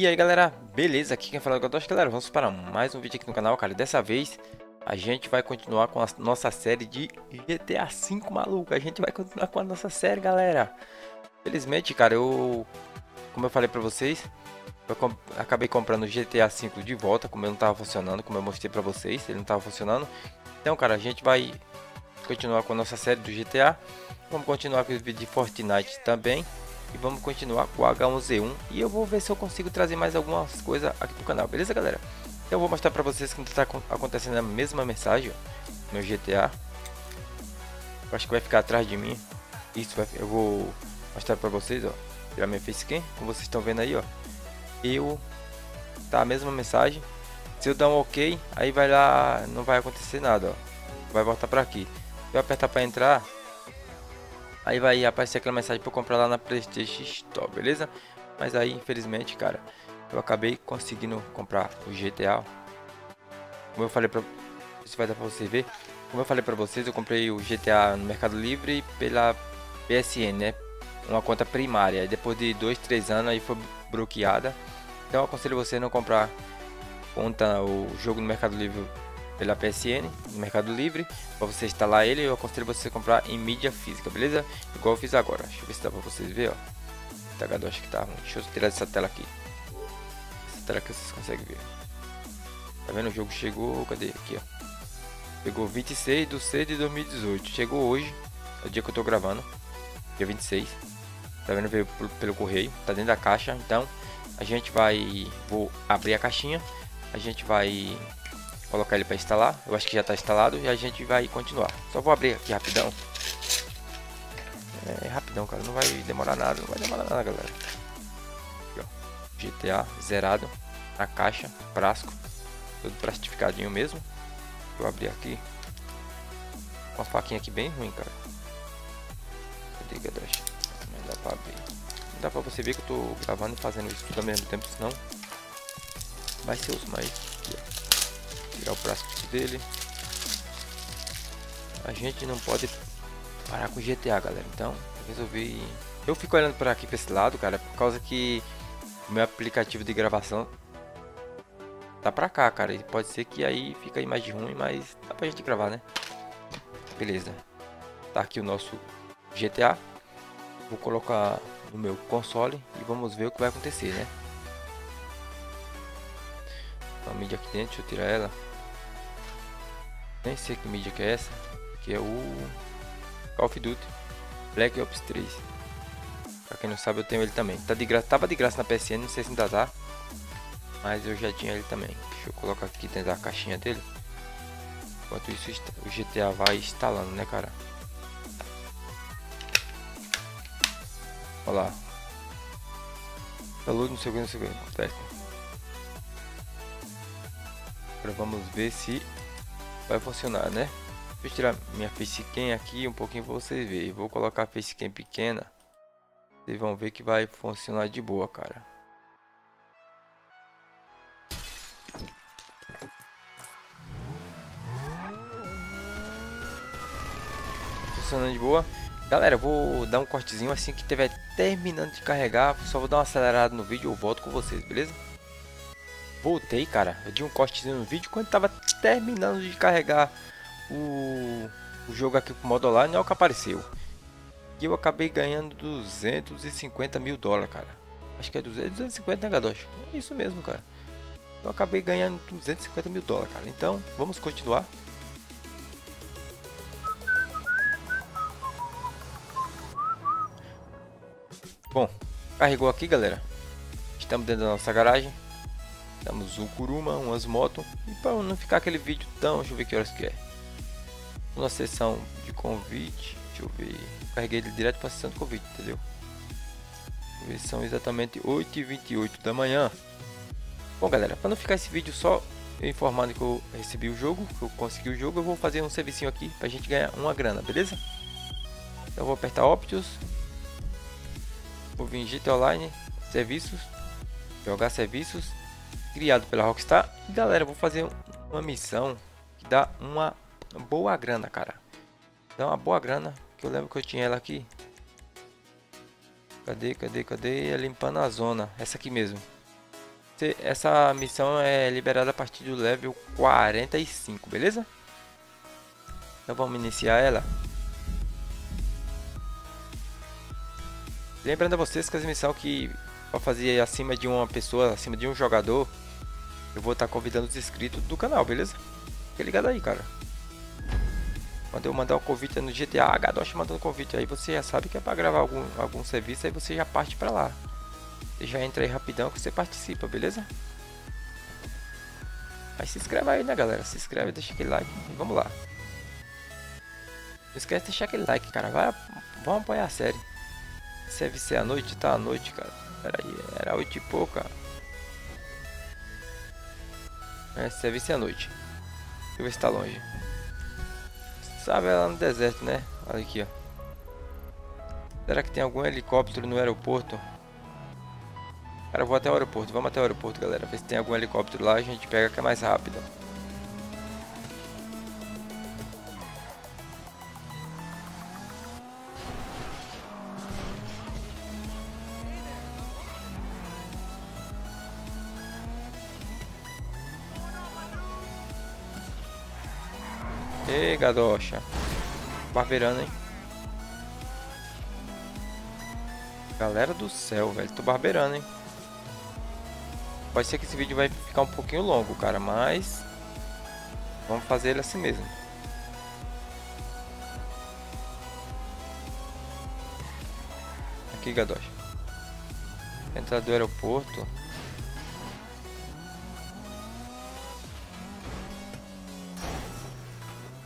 E aí galera, beleza? Aqui quem fala é o Godosh, galera, vamos para mais um vídeo aqui no canal, cara. Dessa vez a gente vai continuar com a nossa série de GTA V, maluco. A gente vai continuar com a nossa série, galera. Felizmente, cara, eu... Como eu falei pra vocês, eu comp acabei comprando o GTA V de volta, como ele não tava funcionando, como eu mostrei pra vocês, ele não tava funcionando. Então, cara, a gente vai continuar com a nossa série do GTA. Vamos continuar com o vídeo de Fortnite também e vamos continuar com o H1Z1 e eu vou ver se eu consigo trazer mais algumas coisas aqui pro canal, beleza galera? Eu vou mostrar pra vocês que está acontecendo a mesma mensagem no GTA eu acho que vai ficar atrás de mim. Isso vai, eu vou mostrar pra vocês ó. Tirar minha facecam, como vocês estão vendo aí ó. Eu tá a mesma mensagem. Se eu dar um ok aí vai lá não vai acontecer nada ó. Vai voltar pra aqui. Se eu apertar pra entrar Aí vai aparecer aquela mensagem para comprar lá na Playstation Store, beleza? Mas aí, infelizmente, cara, eu acabei conseguindo comprar o GTA. Como eu falei para vai dar para você ver. Como eu falei para vocês, eu comprei o GTA no Mercado Livre pela PSN, né? Uma conta primária. Depois de dois, três anos aí foi bloqueada. Então aconselho você não comprar conta o jogo no Mercado Livre pela PSN, no Mercado Livre, para você instalar ele, eu aconselho você comprar em mídia física, beleza? Igual eu fiz agora. Deixa eu ver se dá para vocês ver, ó. O tagado acho que tá ruim. Deixa eu tirar essa tela aqui. Essa tela que vocês conseguem ver. Tá vendo? O jogo chegou, cadê? Aqui, ó. Pegou 26 de 6 de 2018. Chegou hoje, é o dia que eu tô gravando. Dia 26. Tá vendo? Veio pelo correio. Tá dentro da caixa. Então, a gente vai... Vou abrir a caixinha. A gente vai colocar ele para instalar. Eu acho que já está instalado e a gente vai continuar. Só vou abrir aqui rapidão. É rapidão, cara. Não vai demorar nada. Não vai demorar nada, galera. Aqui. GTA zerado. Na caixa. Frasco. Tudo plastificadinho mesmo. Vou abrir aqui. Com faquinha aqui bem ruim, cara. Não dá pra abrir. Não dá pra você ver que eu tô gravando e fazendo isso tudo ao mesmo tempo, senão vai ser os mais tirar o frasco dele. A gente não pode parar com GTA, galera. Então, eu resolvi... Eu fico olhando para aqui para esse lado, cara, por causa que o meu aplicativo de gravação tá pra cá, cara. E pode ser que aí fica a imagem ruim, mas dá pra gente gravar, né? Beleza. Tá aqui o nosso GTA. Vou colocar no meu console e vamos ver o que vai acontecer, né? A mídia aqui dentro, deixa eu tirar ela. Nem sei que mídia que é essa. Que é o Call of Duty Black Ops 3. Pra quem não sabe, eu tenho ele também. Tá de graça, tava de graça na PSN, não sei se ainda tá. Mas eu já tinha ele também. Deixa eu colocar aqui dentro da caixinha dele. Enquanto isso, o GTA vai instalando, né, cara? Olha lá. Saúde, não sei o que, não sei o que. Agora vamos ver se vai funcionar, né? Deixa eu tirar minha facecam aqui um pouquinho para vocês verem. Vou colocar a facecam pequena. Vocês vão ver que vai funcionar de boa, cara. Funcionando de boa. Galera, vou dar um cortezinho assim que tiver terminando de carregar. Só vou dar uma acelerada no vídeo eu volto com vocês, beleza? Voltei, cara. Eu dei um cortezinho no vídeo quando tava terminando de carregar o, o jogo aqui pro modo online. Olha o que apareceu. E eu acabei ganhando 250 mil dólares, cara. Acho que é 200, 250, né, Gadosh? É isso mesmo, cara. Eu acabei ganhando 250 mil dólares, cara. Então, vamos continuar. Bom, carregou aqui, galera. Estamos dentro da nossa garagem. Temos o Kuruma, umas motos. E para não ficar aquele vídeo tão. Deixa eu ver que horas que é. Uma sessão de convite. Deixa eu ver. Carreguei ele direto para sessão de convite, entendeu? São exatamente 8h28 da manhã. Bom, galera, para não ficar esse vídeo só informando que eu recebi o jogo, que eu consegui o jogo, eu vou fazer um serviço aqui para a gente ganhar uma grana, beleza? Então, eu vou apertar Optus. Vou vir em GT Online, Serviços, jogar serviços criado pela Rockstar. E galera, vou fazer uma missão que dá uma boa grana, cara. Dá uma boa grana, que eu lembro que eu tinha ela aqui. Cadê, cadê, cadê? É limpando a zona. Essa aqui mesmo. Essa missão é liberada a partir do level 45, beleza? Então vamos iniciar ela. Lembrando a vocês que as missões que para fazer acima de uma pessoa, acima de um jogador, eu vou estar tá convidando os inscritos do canal, beleza? Fica ligado aí, cara. Quando eu mandar o convite no GTA, a Gadosh mandando convite aí, você já sabe que é para gravar algum, algum serviço, aí você já parte para lá. Você já entra aí rapidão que você participa, beleza? Mas se inscreve aí, né, galera? Se inscreve, deixa aquele like e vamos lá. Não esquece de deixar aquele like, cara. Vai, vamos apoiar a série. Service à noite, tá à noite, cara. Pera aí, era 8 e pouca. É, serviço à noite. Deixa eu ver se tá longe. Sabe, é lá no deserto, né? Olha aqui, ó. Será que tem algum helicóptero no aeroporto? Cara, vou até o aeroporto. Vamos até o aeroporto, galera. Ver se tem algum helicóptero lá. A gente pega que é mais rápido. Gadocha. Barbeirando, hein? Galera do céu, velho. Tô barbeirando, hein? Pode ser que esse vídeo vai ficar um pouquinho longo, cara, mas... Vamos fazer ele assim mesmo. Aqui, Gadocha. Entrada do aeroporto.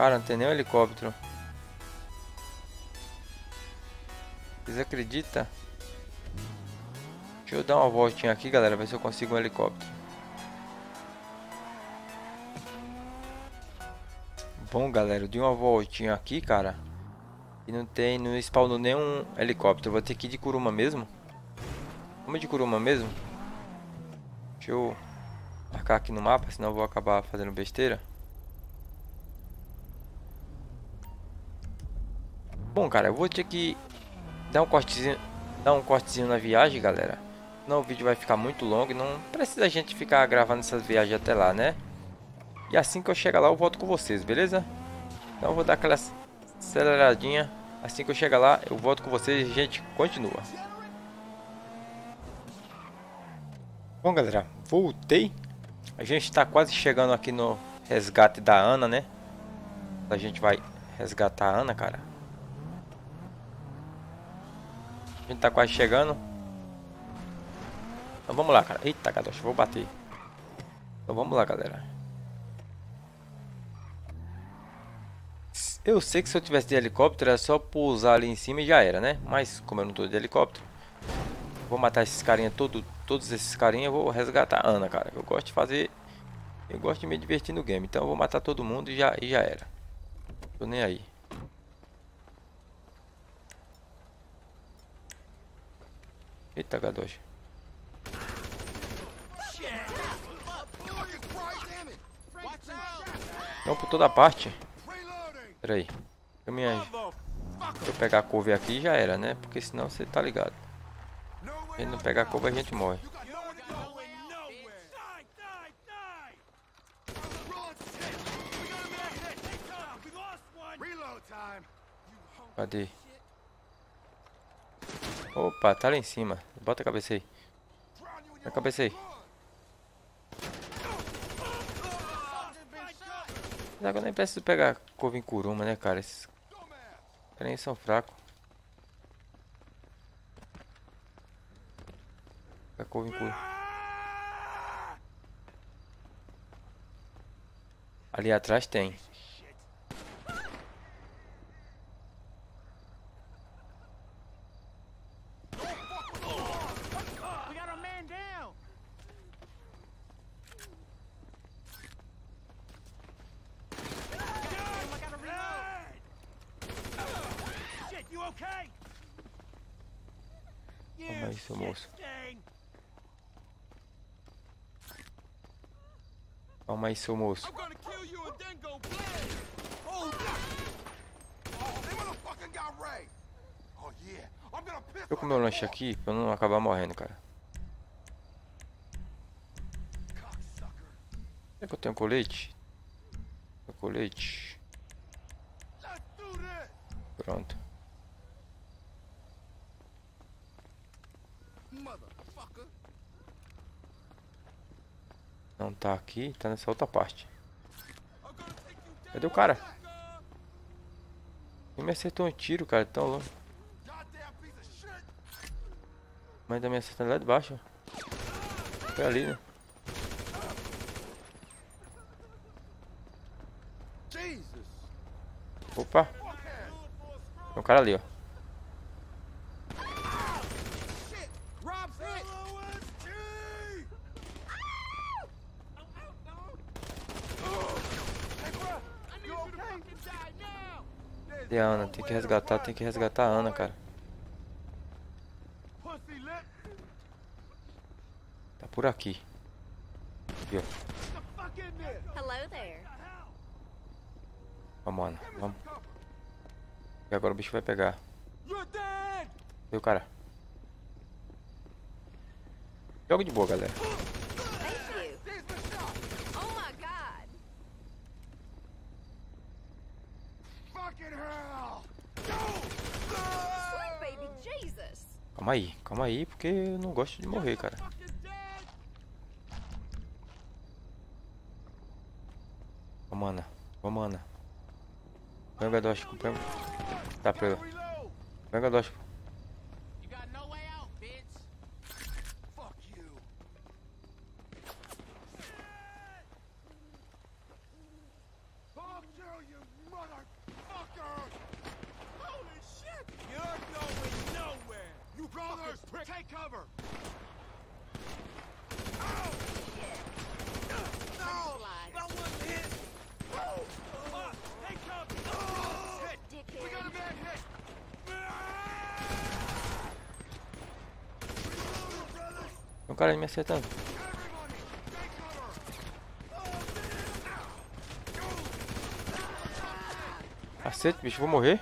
Cara, não tem nem um helicóptero. Vocês acreditam? Deixa eu dar uma voltinha aqui, galera, ver se eu consigo um helicóptero. Bom, galera, eu dei uma voltinha aqui, cara. E não tem, não spawnou nenhum helicóptero. Vou ter que ir de Kuruma mesmo. Vamos de Kuruma mesmo? Deixa eu marcar aqui no mapa, senão eu vou acabar fazendo besteira. Bom, cara, eu vou ter que dar um cortezinho, dar um cortezinho na viagem, galera. Senão o vídeo vai ficar muito longo e não precisa a gente ficar gravando essas viagens até lá, né? E assim que eu chegar lá eu volto com vocês, beleza? Então eu vou dar aquela aceleradinha. Assim que eu chegar lá eu volto com vocês e a gente continua. Bom, galera, voltei. A gente está quase chegando aqui no resgate da Ana, né? A gente vai resgatar a Ana, cara. A gente tá quase chegando. Então vamos lá, cara. Eita, Gadosh, vou bater. Então vamos lá, galera. Eu sei que se eu tivesse de helicóptero era só pousar ali em cima e já era, né? Mas como eu não tô de helicóptero, vou matar esses carinha todo, todos esses carinha, vou resgatar a Ana, cara. Eu gosto de fazer, eu gosto de me divertir no game, então eu vou matar todo mundo e já e já era. Tô nem aí. Eita, Gadoja. Não por toda parte. Pera aí. Eu me anjo. Se eu pegar a couve aqui já era, né? Porque senão você tá ligado. Se não pegar a couve a gente morre. Cadê? Opa, tá lá em cima. Bota a cabeça aí. A cabeça aí. Agora nem preciso pegar couve em curuma, né, cara? Esses caras são fracos. Pegar couve em. Ali atrás tem. Aí, seu moço. Calma aí, seu moço. Deixa eu comer o lanche aqui pra eu não acabar morrendo, cara. Será que eu tenho colete? Colete. Pronto. Não tá aqui, tá nessa outra parte. Cadê o cara? Ele me acertou um tiro, cara, tão longe. Mas também acertando lá de baixo. Foi ali, né? Opa! Tem um cara ali, ó. E a Ana, tem que resgatar, tem que resgatar a Ana, cara. Tá por aqui. Aqui, ó. Vamos, Ana, vamos. E agora o bicho vai pegar. O cara? Jogo de boa, galera. Calma aí, calma aí, porque eu não gosto de morrer, cara. Vamos, Ana. Vamos, Ana. Põe o gadóstico, põe... Tá, pega. Põe o gadóstico. Tem um cara me acertando. Cacete, bicho, vou morrer.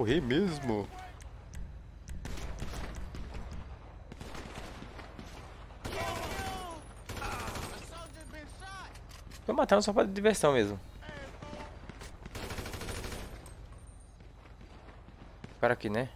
Morrer mesmo. Tô matando só pra diversão mesmo. O cara aqui, né?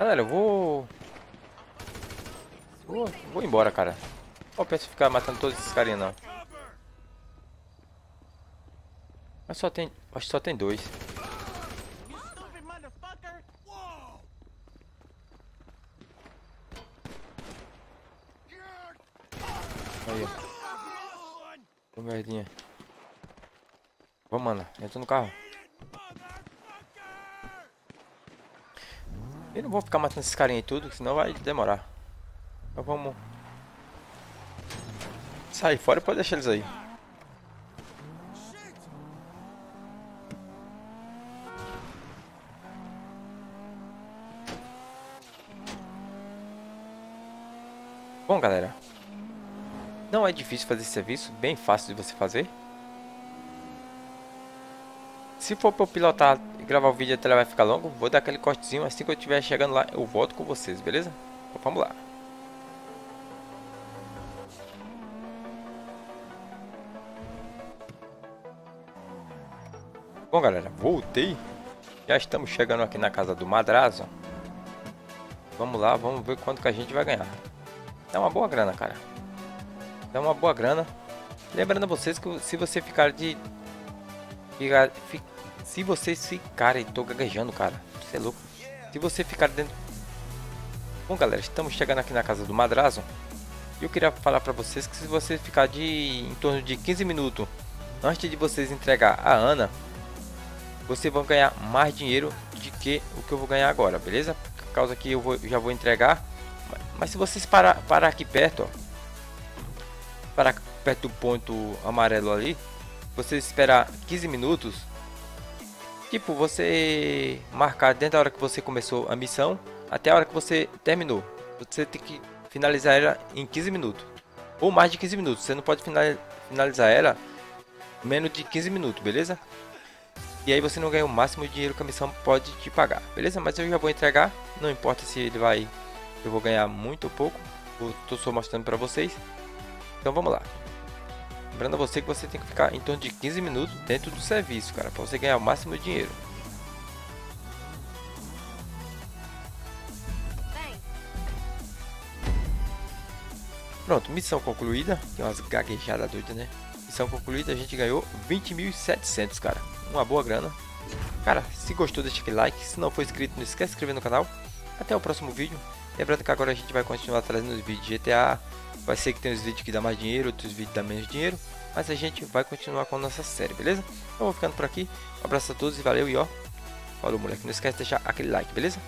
Galera, eu vou... vou... Vou embora, cara. Não penso ficar matando todos esses carinha, não. Mas só tem... Acho que só tem dois. Aí, ó. Ô, merdinha. Vamos, mano. Entra no carro. Eu não vou ficar matando esses carinha e tudo, senão vai demorar. Então vamos... Sair fora e pode deixar eles aí. Bom, galera. Não é difícil fazer esse serviço, bem fácil de você fazer. Se for para eu pilotar e gravar o vídeo até lá vai ficar longo, vou dar aquele cortezinho, assim que eu estiver chegando lá eu volto com vocês, beleza? Então vamos lá. Bom galera, voltei. Já estamos chegando aqui na casa do Madrazo. Vamos lá, vamos ver quanto que a gente vai ganhar. Dá uma boa grana, cara. Dá uma boa grana. Lembrando vocês que se você ficar de... Ficar, se vocês ficarem, tô gaguejando, cara. Você é louco. Se você ficar dentro. Bom, galera, estamos chegando aqui na casa do Madrazo. E eu queria falar para vocês que se você ficar de em torno de 15 minutos antes de vocês entregar a Ana, vocês vão ganhar mais dinheiro de que o que eu vou ganhar agora, beleza? Por causa que eu vou, já vou entregar Mas se vocês parar, parar aqui perto, ó, parar perto do ponto amarelo ali, vocês esperar 15 minutos, tipo, você marcar dentro da hora que você começou a missão até a hora que você terminou. Você tem que finalizar ela em 15 minutos. Ou mais de 15 minutos. Você não pode finalizar ela menos de 15 minutos, beleza? E aí você não ganha o máximo de dinheiro que a missão pode te pagar, beleza? Mas eu já vou entregar, não importa se ele vai... Eu vou ganhar muito ou pouco, eu tô só mostrando pra vocês. Então vamos lá. Lembrando a você que você tem que ficar em torno de 15 minutos dentro do serviço, cara, pra você ganhar o máximo de dinheiro. Pronto, missão concluída. Tem umas gaguejadas doidas, né? Missão concluída, a gente ganhou 20.700, cara. Uma boa grana. Cara, se gostou, deixa aquele like. Se não for inscrito, não esquece de se inscrever no canal. Até o próximo vídeo. Lembrando que agora a gente vai continuar trazendo os vídeos de GTA. Vai ser que tem uns vídeos que dá mais dinheiro, outros vídeos dá menos dinheiro. Mas a gente vai continuar com a nossa série, beleza? Então vou ficando por aqui. Um abraço a todos e valeu e ó. Falou, moleque. Não esquece de deixar aquele like, beleza?